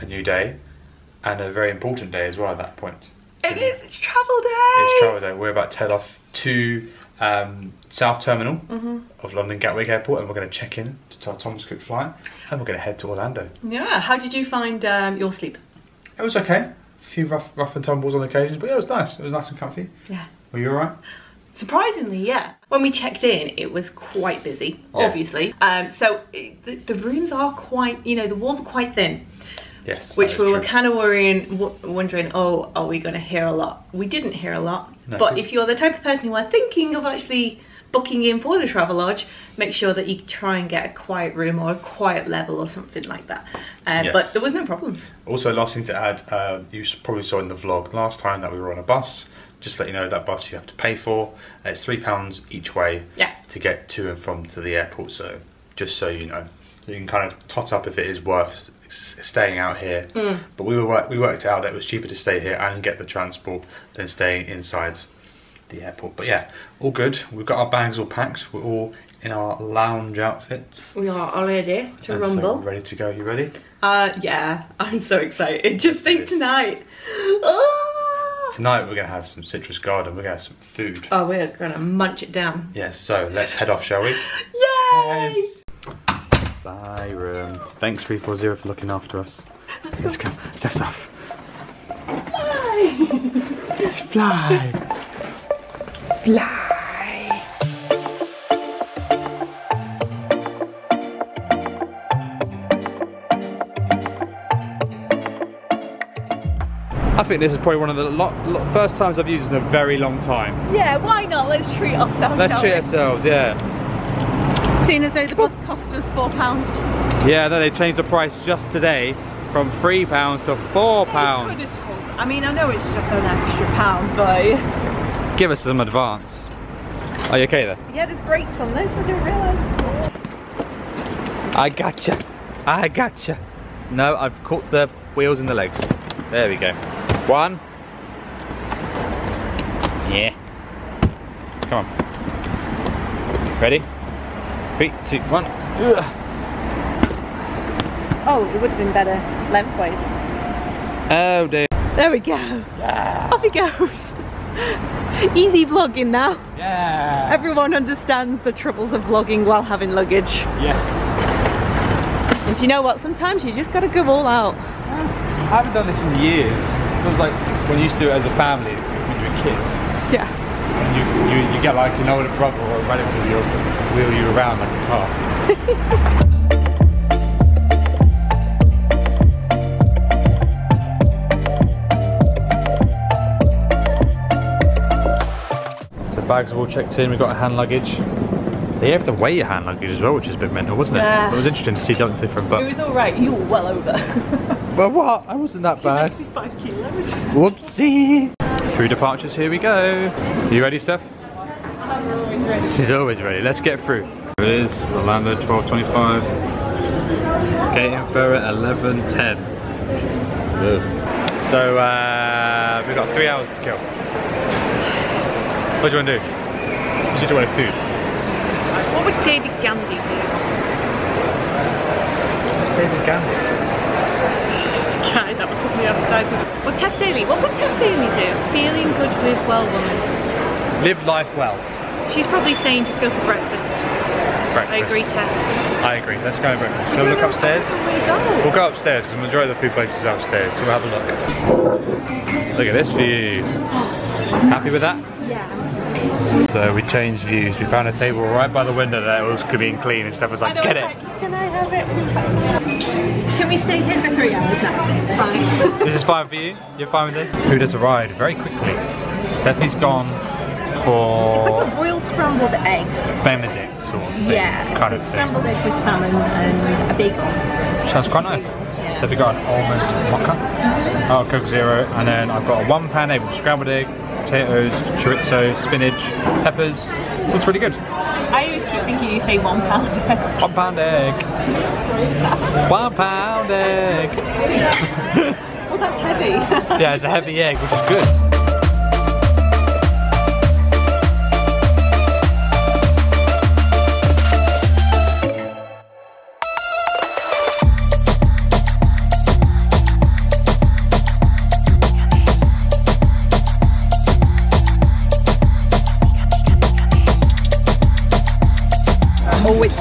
a new day and a very important day as well at that point. It is. It's travel day. It's travel day. We're about to head off to um, South Terminal Mm-hmm. of London Gatwick Airport, and we're going to check in to our Thomas Cook flight, and we're going to head to Orlando. Yeah. How did you find um, your sleep? It was okay. A few rough, rough and tumbles on occasions, but yeah, it was nice. It was nice and comfy. Yeah. Were you alright? Surprisingly, yeah. When we checked in, it was quite busy, Yeah. obviously. Um, so it, the, the rooms are quite, you know, the walls are quite thin, Yes. which we were true. kind of worrying, w- wondering, oh, are we going to hear a lot? We didn't hear a lot. No. But if you're the type of person who are thinking of actually booking in for the travel lodge, make sure that you try and get a quiet room or a quiet level or something like that. Um, Yes. But there was no problems. Also, last thing to add, uh, you probably saw in the vlog last time that we were on a bus. Just to let you know that bus you have to pay for. Uh, It's three pounds each way Yeah. to get to and from to the airport. So just so you know, so you can kind of tot up if it is worth staying out here. Mm. But we were we worked out that it was cheaper to stay here and get the transport than staying inside the airport. But yeah, all good. We've got our bags all packed. We're all in our lounge outfits. We are all ready to And so rumble. ready to go. You ready? Uh, yeah, I'm so excited. Just think Yes. tonight. Oh! Tonight we're gonna have some citrus garden. We're gonna have some food. oh, we're gonna munch it down. Yes, so let's head off, shall we? Yay! Bye, room. Thanks, 340, for looking after us. Let's go. Let's off. Fly! Fly! Fly! I think this is probably one of the lo- lo- first times I've used this in a very long time. Yeah, why not? Let's treat ourselves. Let's treat we? ourselves, yeah. Soon as though the bus cost us four pounds. Yeah, no, they changed the price just today from three pounds to four pounds. I mean, I know it's just an extra pound, but Give us some advance. Are you okay there? yeah, there's brakes on this. I didn't realise. I gotcha. I gotcha. No, I've caught the wheels and the legs. There we go. One. Yeah. Come on. Ready? Three, two, one. Ugh. Oh, it would have been better lengthways. Oh dear. There we go. Yeah. Off he goes. Easy vlogging now. Yeah. Everyone understands the troubles of vlogging while having luggage. yes. And do you know what? Sometimes you just gotta go all out. I haven't done this in years. It feels like when you used to do it as a family when you were kids. Yeah. And you, you, you get like an older brother or a relative of yours to wheel you around like a car. so bags are all checked in, we've got hand luggage. They have to weigh your hand luggage as well, which is a bit mental, wasn't it? Yeah. It was interesting to see something different, It was alright, you were well over. But what? I wasn't that bad. 65 kilos. Whoopsie! Through departures, here we go. You ready, Steph? I'm always ready. She's always ready. Let's get through. Here it is, Orlando 1225. Gate info at 1110. So, uh, we've got three hours to kill. What do you want to do? You should do want food. What would David Gandy do? David Gandy. Guy, that was on the advertising. Well, Tess Daly, what would Tess Daly do? Feeling good with well woman. Live life well. She's probably saying just go for breakfast. Breakfast. I agree, Tess. I agree. Let's go over. Shall we look upstairs? We'll go upstairs because the majority of the food places are upstairs, so we'll have a look. Look at this view. Happy with that? Yeah. So we changed views. We found a table right by the window that was being clean and Steph was like, get it. Can I have it? Can we stay here for three hours now? Fine. This is fine for you? You're fine with this? Food has arrived very quickly. Steffi's gone for It's like a royal scrambled egg. Benedict sort of thing. Yeah. Kind of it's thing. scrambled egg with salmon and a bacon. Sounds quite nice. Steffi got an almond mocha. Mm-hmm. Oh, Coke Zero. And then I've got a one pan egg with scrambled egg, potatoes, chorizo, spinach, peppers. Looks really good. I always keep thinking you say one pound egg. One pound egg. One pound egg. well, that's heavy. Yeah, it's a heavy egg, which is good.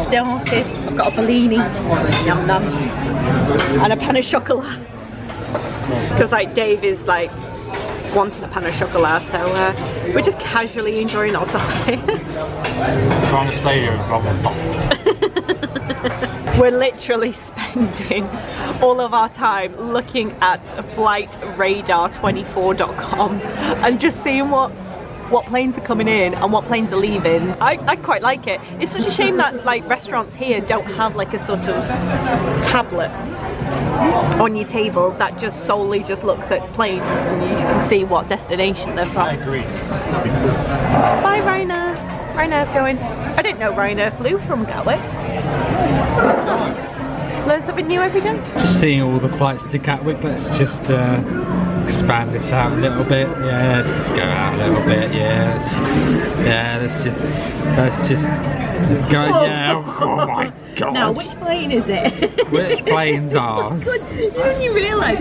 Started. I've got a Bellini, yum yum, and a pain au chocolat. Because like Dave is like wanting a pain au chocolat, so uh, we're just casually enjoying ourselves here. Trying to stay here We're literally spending all of our time looking at flightradar24.com and just seeing what what planes are coming in and what planes are leaving. I, I quite like it. It's such a shame that like restaurants here don't have like a sort of tablet on your table that just solely just looks at planes and you can see what destination they're from. I agree. Bye Ryanair. Ryanair's going. I didn't know Ryanair flew from Gatwick. Something new every day. Just seeing all the flights to Gatwick, let's just uh, expand this out a little bit. Yeah, let's just go out a little bit. Yeah, let's just, yeah, let's just, let's just go. Yeah, oh my god. Now, which plane is it? Which plane's ours? you know when you realise,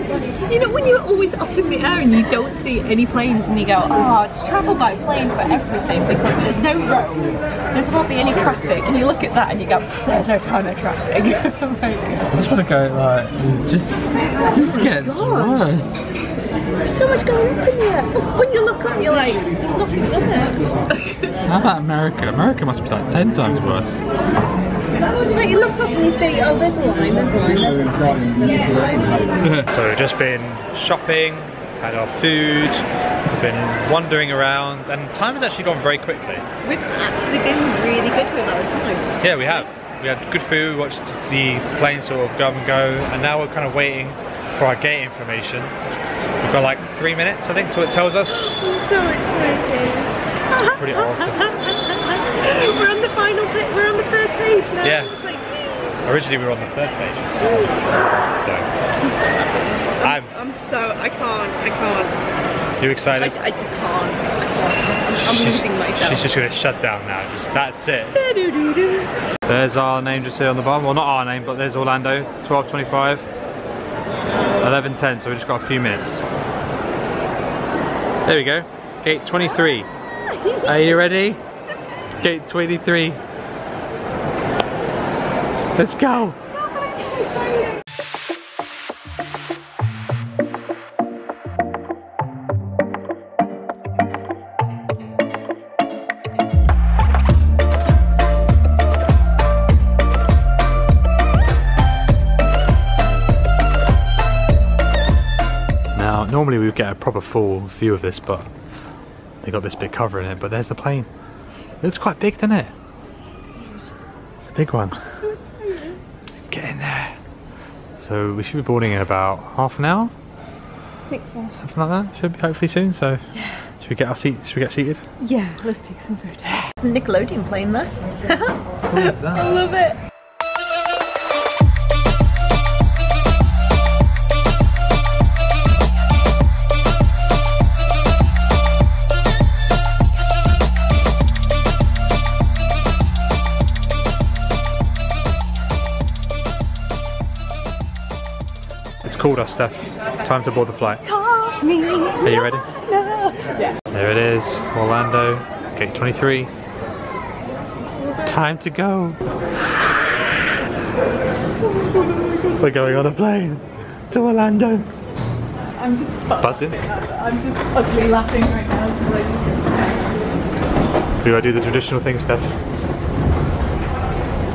you know when you're always up in the air and you don't see any planes and you go, oh, it's travel by plane for everything because there's no roads, there's hardly any traffic, and you look at that and you go, there's no ton of traffic. oh my god. I just want to go like, it just, it just oh gets gosh. worse. There's so much going on in there. When you look up, you're like, there's nothing in there. How about America? America must be like 10 times worse. like you look up and you say, oh, there's a line, there's a line, there's a line. so we've just been shopping, had our food, we've been wandering around, and time has actually gone very quickly. We've actually been really good with our time. Yeah, we have. We had good food, we watched the plane sort of go and go, and now we're kind of waiting for our gate information. We've got like three minutes, I think, till it tells us. I'm so excited. It's pretty awesome. we're on the final bit, we're on the first page now. Yeah. Like, Originally we were on the third page. So, I'm, I'm so, I can't, I can't. You I, excited? I just can't. I can't. I'm, losing myself. She's just gonna shut down now, just that's it. There's our name just here on the bottom. Well, not our name, but there's Orlando. 12.25. 11.10, so we just got a few minutes. There we go. Gate 23. Ah. Are you ready? Gate 23. Let's go. Normally we would get a proper full view of this, but they got this big cover in it. But there's the plane. It looks quite big, doesn't it? It's a big one. Get in there. So we should be boarding in about half an hour, something like that. Should be hopefully soon. So yeah. should we get our seat? Should we get seated? Yeah, let's take some photos. Some Nickelodeon plane there. What is that? I love it. Called us, Steph. Time to board the flight. Me. Are you ready? No. Yeah. There it is, Orlando, gate 23. Time to go. We're going on a plane to Orlando. I'm just Buzzing. I'm just ugly laughing right now because I just We gotta do the traditional thing, Steph.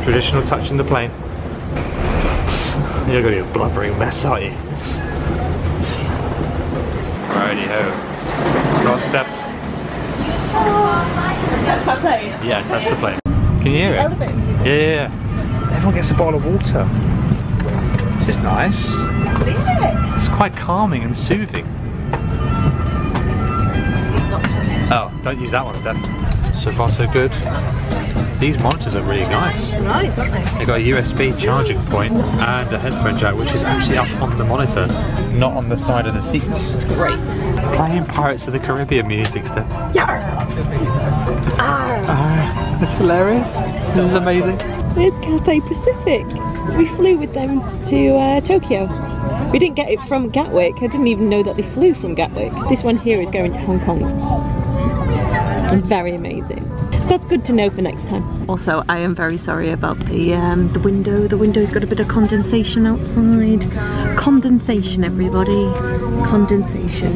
Traditional touch in the plane. You're gonna be a blubbering mess, aren't you? Righty ho. Go on, Steph. That's my plane. Yeah, that's the plane. Can you hear it? Yeah, yeah, yeah. Everyone gets a bottle of water. This is nice. It's quite calming and soothing. Not to me. Oh, don't use that one, Steph. So far, so good. These monitors are really nice. Nice, aren't they? They've got a USB charging point and a headphone jack, which is actually up on the monitor, not on the side of the seats. Great. Playing Pirates of the Caribbean music, Steph. Yeah. Ah. Ah, it's hilarious. This is amazing. There's Cathay Pacific. We flew with them to uh, Tokyo. We didn't get it from Gatwick. I didn't even know that they flew from Gatwick. This one here is going to Hong Kong. Very amazing. That's good to know for next time. Also, I am very sorry about the um, the window. The window's got a bit of condensation outside. Condensation, everybody. Condensation.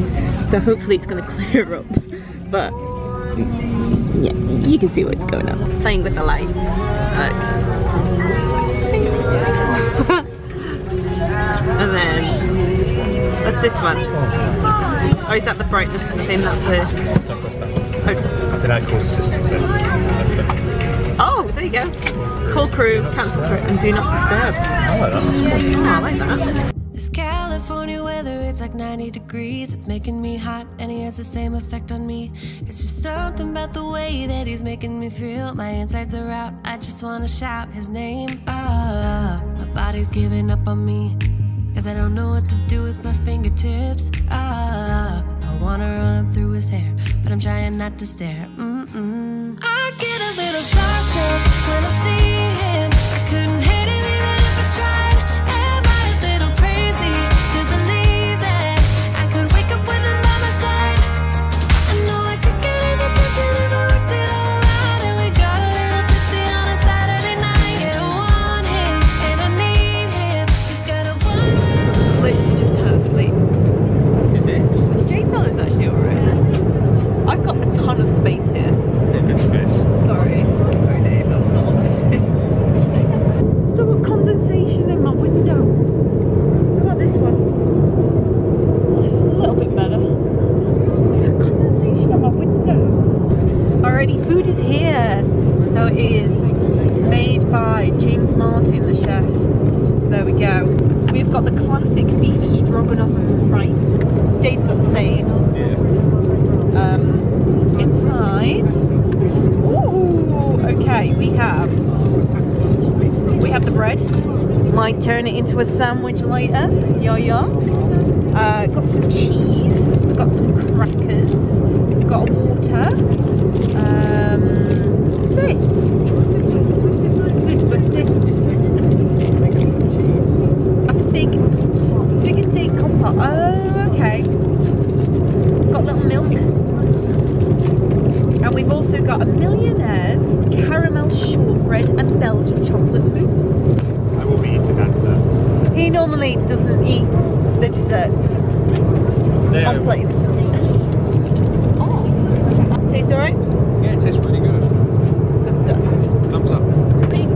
So hopefully it's going to clear up. But yeah, you can see what's going on. Playing with the lights. Look. and then, what's this one? Oh, is that the brightness thing? That's the. Oh. I think that causes systems a bit. There you go. Call crew, cancel crew, and do not disturb. I like that. Oh, I like that. This California weather, it's like 90 degrees. It's making me hot, and he has the same effect on me. It's just something about the way that he's making me feel. My insides are out, I just wanna shout his name. Ah, my body's giving up on me. Cause I don't know what to do with my fingertips. Ah, I wanna run up through his hair, but I'm trying not to stare. Mm-mm. I get a little starstruck when I see sandwich later. Yeah, yeah. Uh, got some cheese. We've got some crackers. We've got a water. Um, what's this? What's this? What's this? What's this? What's this? What's this? A fig, fig and date compote. Oh, okay. Got a little milk. And we've also got a millionaire's caramel shortbread and Belgian chocolate mousse. I will be eating that dessert. He normally doesn't eat the desserts Today I on will. plates. Oh, taste alright? Yeah, it tastes really good. Good stuff. Thumbs up. The fig,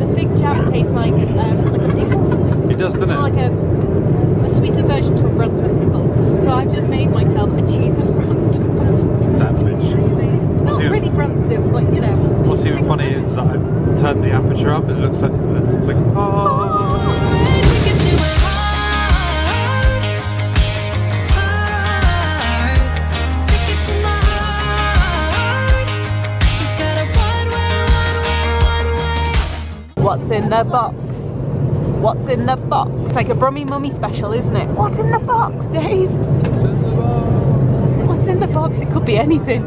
the fig jam tastes like um, like a pickle. It does, doesn't It's it? like a, a sweeter version to a Branston pickle. So I've just made myself a cheese and Branston. Sandwich. Not See- really Branston, but you know. What's even funny is that I've turned the aperture up. It looks like, like oh. What's in the box? What's in the box? It's like a Brummy Mummy special, isn't it? What's in the box, Dave? What's in the box? It could be anything.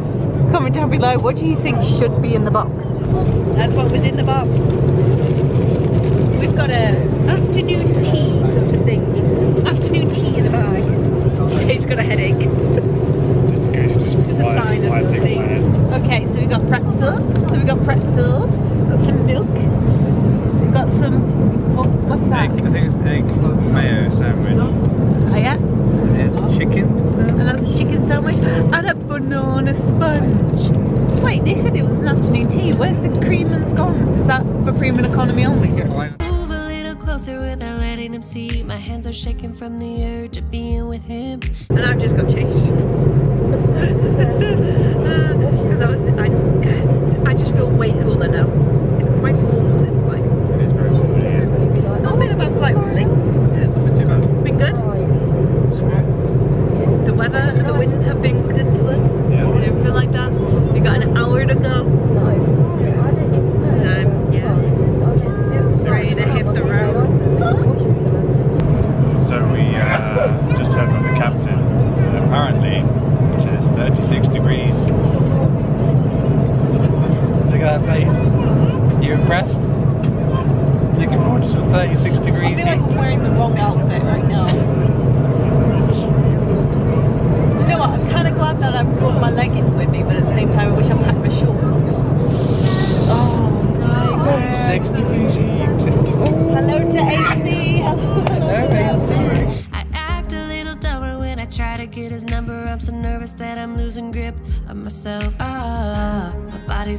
Comment down below. What do you think should be in the box? That's what was in the box. We've got a afternoon tea sort of thing. Afternoon tea in a bag. Dave's got a headache. Just a sign of something. Okay, so we got pretzels. So we got pretzels. Got some milk. We've got some. Oh, what's that? Egg. I think it's egg mayo sandwich. Oh yeah. There's chicken sandwich. And that's a chicken sandwich and a banana sponge. Wait, they said it was an afternoon tea. Where's the cream and scones? Is that for premium economy only? Move a little closer without letting him see. My hands are shaking from the urge of being with him. And I've just got changed. Uh, because I was, I, I just feel way cooler now. It's quite warm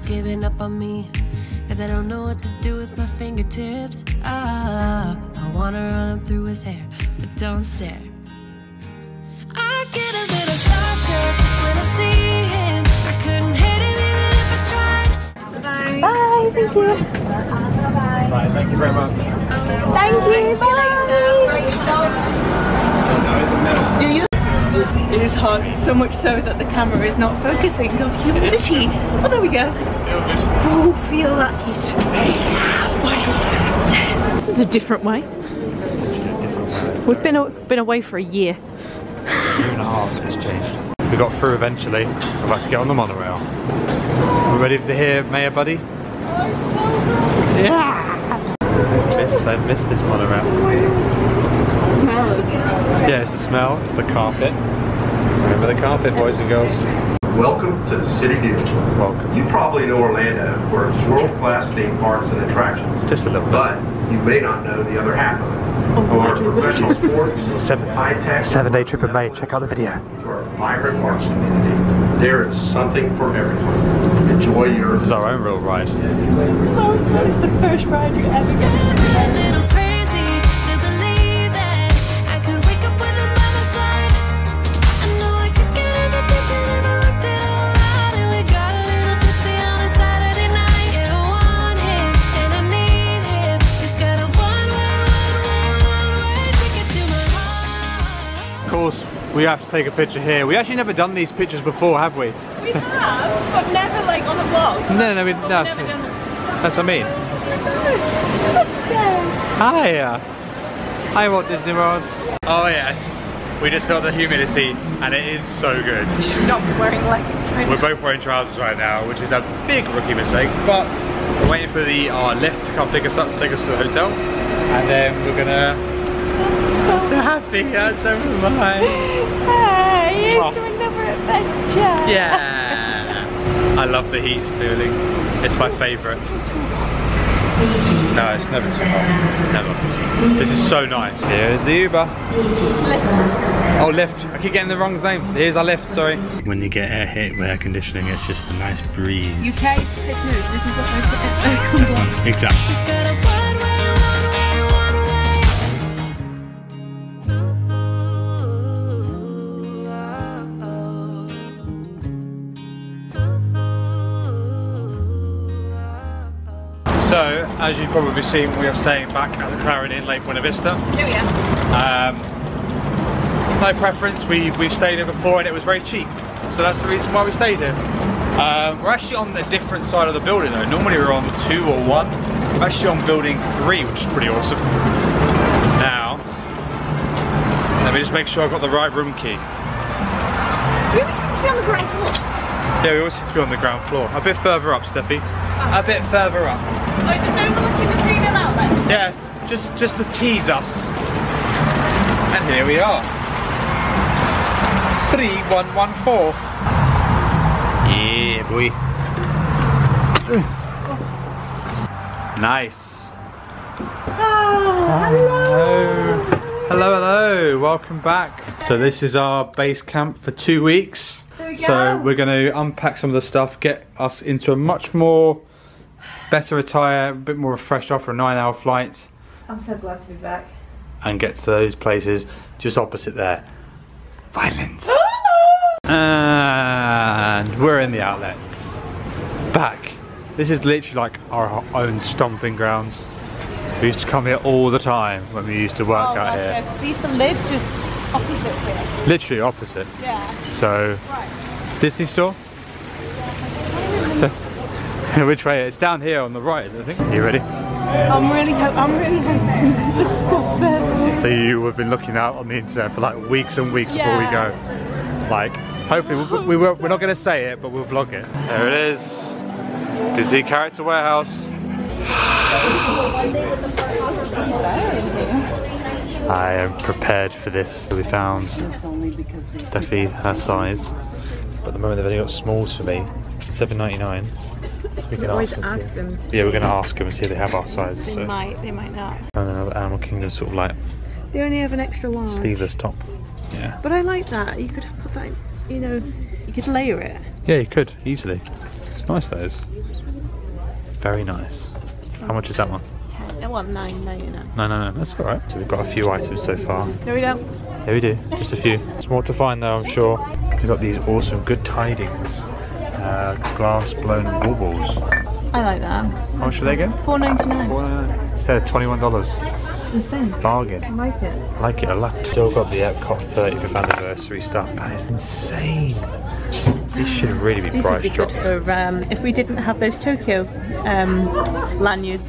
giving up on me. Cause I don't know what to do with my fingertips. Ah, I wanna run up through his hair, but don't stare. I get a little starstruck when I see him. I couldn't hate him even if I tried. Bye, Bye, thank you. Right, thank you very much. Thank you, bye. It is hot, so much so that the camera is not focusing on humidity. Oh, there we go. Oh, feel that heat. Yes. This is a different way. We've been, a- been away for a year. Year and a half and it's changed. We got through eventually. We're about to get on the monorail. We're ready to hear Maya Buddy? Yeah! Missed, I missed this monorail. Yeah, it's the smell, it's the carpet. Remember the carpet, boys and girls? Welcome to the City View. Welcome. You probably know Orlando for its world-class theme parks and attractions, Just a little bit. but you may not know the other half of it. Oh, From our professional sports, Seven, high-tech, seven day trip in May. Check out the video. to our vibrant arts community, there is something for everyone. Enjoy your This is our own real ride. Oh, It's the first ride you ever get. We have to take a picture here. We actually never done these pictures before, have we? We have, but never like on a vlog. No, no, we, no. Never done it. That's what I mean. Hi. uh, Hi, Walt Disney World. Oh yeah, we just felt the humidity, and it is so good. Not wearing leggings right We're both wearing trousers right now, which is a big rookie mistake, but we're waiting for the our lift to come pick us up, take us to the hotel, and then we're gonna. I'm so happy, I'm so am I. Hey, here's Oh. to another adventure. Yeah. I love the heat feeling. It's my favourite. No, it's never too hot. Never. This is so nice. Here's the Uber. Oh, lift. I keep getting the wrong name. Here's our lift, sorry. When you get air hit with air conditioning, it's just a nice breeze. UK, take news. This is what I Exactly. So, as you've probably seen, we are staying back at the Clarion Inn, Lake Buena Vista. Here we are. Um, my preference, we, we've stayed here before and it was very cheap. So that's the reason why we stayed here. Um, we're actually on the different side of the building though. Normally we're on two or one. We're actually on building three, which is pretty awesome. Now, let me just make sure I've got the right room key. We always seem to be on the ground floor. Yeah, we always seem to be on the ground floor. A bit further up, Steffi. A bit further up. Oh, just overlooking the premium outlet. Yeah, just just to tease us. And here we are. 3114. Yeah, boy. Nice. Ah, hello. Hello, hello. Welcome back. So this is our base camp for two weeks. We So we're going to unpack some of the stuff, get us into a much more better attire, a bit more refreshed after a nine hour flight I'm so glad to be back. and get to those places just opposite there. Violence. and we're in the outlets. Back. This is literally like our own stomping grounds. We used to come here all the time when we used to work oh, out here. yeah, 'cause we used to live just opposite here. Literally opposite. Yeah. So, Right. Disney store? Which way? It's down here on the right, I think. Are You ready? I'm really, ho- I'm really hoping the stuff there. that you have been looking out on the internet for like weeks and weeks before we go. Like, hopefully, we, we, will- we're not going to say it, but we'll vlog it. There it is. Disney Character Warehouse. I am prepared for this. We found Steffi her size, but at the moment they've only got smalls for me. Seven ninety nine. We can always ask, ask them. Yeah, we're going to ask them and see if they have our sizes. They So. might, they might not. And then Animal Kingdom sort of like They only have an extra large. sleeveless top. Yeah. But I like that. You could put Like, you know, you could layer it. Yeah, you could easily. It's nice those. Very nice. How much is that one? Ten. I want nine ninety nine. No, no, no, that's all right. So we've got a few items so far. No, we don't. Yeah, we do. Just a few. There's more to find though, I'm sure. We've got these awesome good tidings. Uh, glass blown baubles. I like that. How much should they go? Four ninety nine. Instead of twenty-one dollars. Insane. Bargain. I like it. I like it a lot. Still got the Epcot 35th anniversary stuff. That is insane. These should really be These price be dropped. for um, if we didn't have those Tokyo um, lanyards.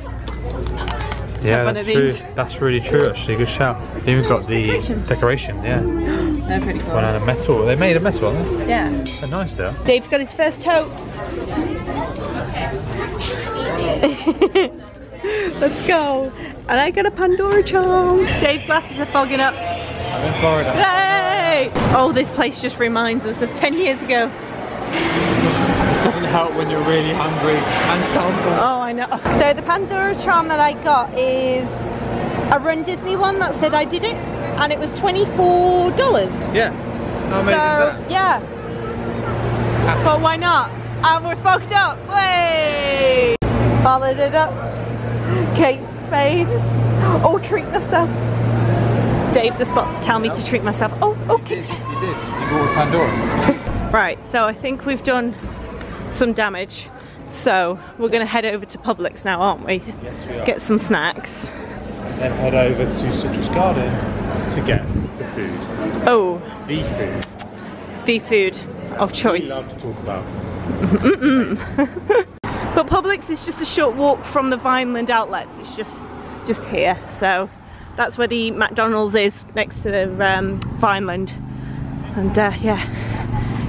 Yeah, that's true. That's really true. Actually, good shout. They even got the decoration. Yeah, They're pretty cool. one out of metal. They made a metal. Aren't they? Yeah. They're nice though. Dave's got his first tote. Let's go. And I got a Pandora charm. Dave's glasses are fogging up. I'm in Florida. Yay! Oh, this place just reminds us of 10 years ago. This doesn't help when you're really hungry and sample. Oh, I know. So the Pandora charm that I got is a Run Disney one that said I did it. And it was $24. Yeah. How So, yeah. But why not? And we're fucked up. Way! Follow the ducks. Kate Spade. Oh, treat myself. Dave the spots tell me to treat myself. Oh, oh, Kate Spade. You did. You bought with Pandora. Right, so I think we've done some damage. So we're gonna head over to Publix now, aren't we? Yes, we are. Get some snacks. Then head over to Citrus Garden to get the food. Oh, The food. the food of We choice. love to talk about. But Publix is just a short walk from the Vineland outlets. It's just just here. So that's where the McDonald's is next to the um, Vineland. And uh, yeah,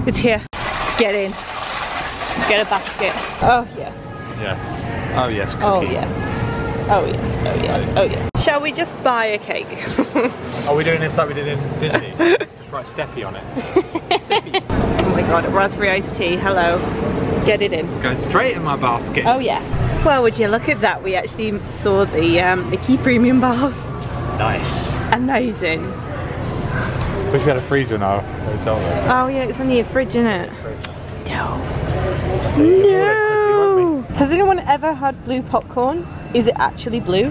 it's here. Let's get in. Get a basket. Oh yes. Yes. Oh yes. Cookie. Oh yes. Oh yes. Oh yes. Oh yes. Shall we just buy a cake? Are we doing this like we did in Disney? Just write Steppy on it. Steppy. Oh my god, raspberry iced tea. Hello. Get it in. It's Going straight in my basket. Oh yeah. Well, would you look at that? We actually saw the um, the key premium bars. Nice. Amazing. Wish we had a freezer in our hotel. Oh yeah, it's only a fridge, isn't it? No. No. Has anyone ever had blue popcorn? Is it actually blue?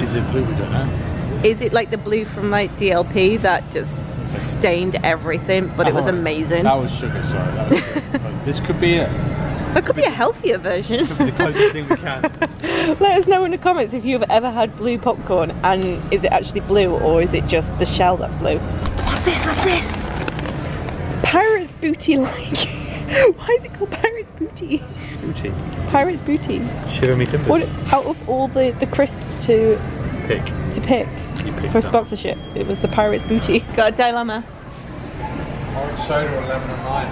Is it blue? We don't know. Is it like the blue from like DLP that just stained everything, but it was amazing? That was sugar, sorry. That was sugar. this could be it. There could be a healthier version. Could be the closest thing we can. Let us know in the comments if you've ever had blue popcorn and is it actually blue or is it just the shell that's blue? What's this? What's this? Pirate's booty like. Why is it called Pirate's booty? Booty. Pirate's booty. Shiver me timbers. What out of all the, the crisps to Pick. to pick You for that. sponsorship, it was the Pirate's booty. Got a dilemma. Orange soda or lemon and lime?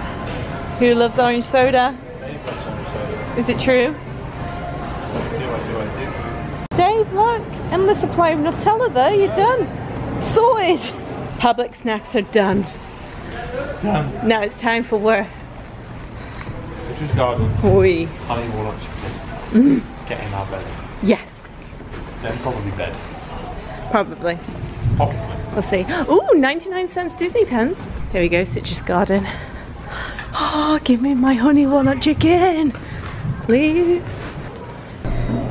Who loves orange soda? Dave loves orange soda. Is it true? Do I do I do. Dave, look, endless supply of Nutella there, you're done. Sorted. Publix snacks are done. do? Damn. Now it's time for work. Citrus Garden. Oi. Honey walnut chicken. Get in our bed. Yes, Then probably bed. probably. Probably. We'll see. Ooh, 99 cents Disney pens. Here we go, Citrus Garden. Oh, give me my honey walnut chicken, please.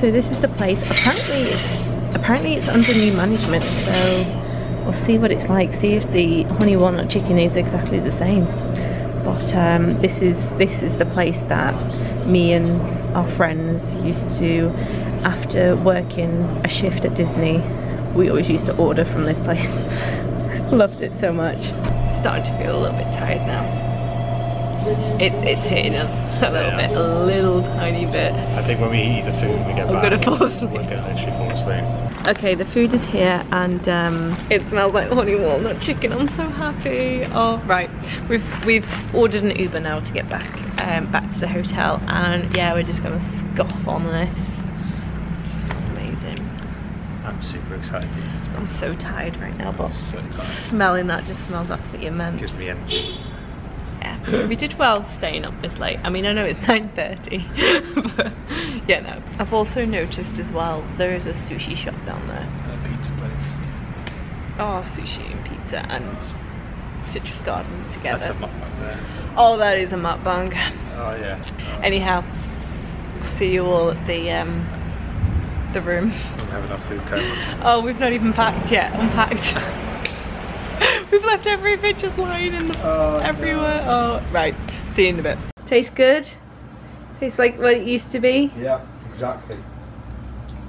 So this is the place. Apparently, it's apparently it's under new management. So we'll see what it's like. See if the honey walnut chicken is exactly the same. But um, this is this is the place that me and our friends used to, after working a shift at Disney, we always used to order from this place. Loved it so much. Starting to feel a little bit tired now. It, it's hitting us a little Yeah. bit, a little tiny bit. I think when we eat the food we get I'm back, gonna fall asleep. we're gonna literally fall asleep. Okay, the food is here and um, it smells like honey walnut chicken. I'm so happy. Oh, right. We've we've ordered an Uber now to get back um, back to the hotel and yeah, we're just gonna scoff on this. Just sounds amazing. I'm super excited. I'm so tired right now, but So tired. smelling that just smells absolutely immense. Gives me energy. Yeah, we did well staying up this late. I mean, I know it's 9.30, but yeah, no. I've also noticed as well, there is a sushi shop down there. A pizza place. Oh, sushi and pizza and citrus garden together. That's a mukbang there. oh, that is a mukbang. Oh yeah. Anyhow, see you all at the um, the room. Don't have enough food coma. Oh, we've not even packed yet. Unpacked. we've left every everything just lying in the Oh, everywhere. Oh, right. See you in a bit. Tastes good. Tastes like what it used to be. Yeah, exactly.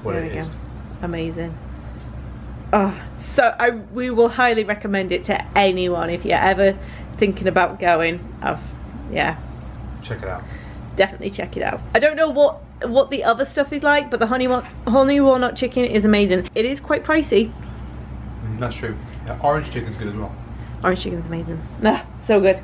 What There it we is. go. Amazing. Oh, so I we will highly recommend it to anyone if you're ever thinking about going. I've yeah, Check it out. definitely check it out. I don't know what what the other stuff is like, but the honey wa- honey walnut chicken is amazing. It is quite pricey. Mm, that's true. Yeah, orange chicken's good as well. Orange chicken's amazing. Ah, so good.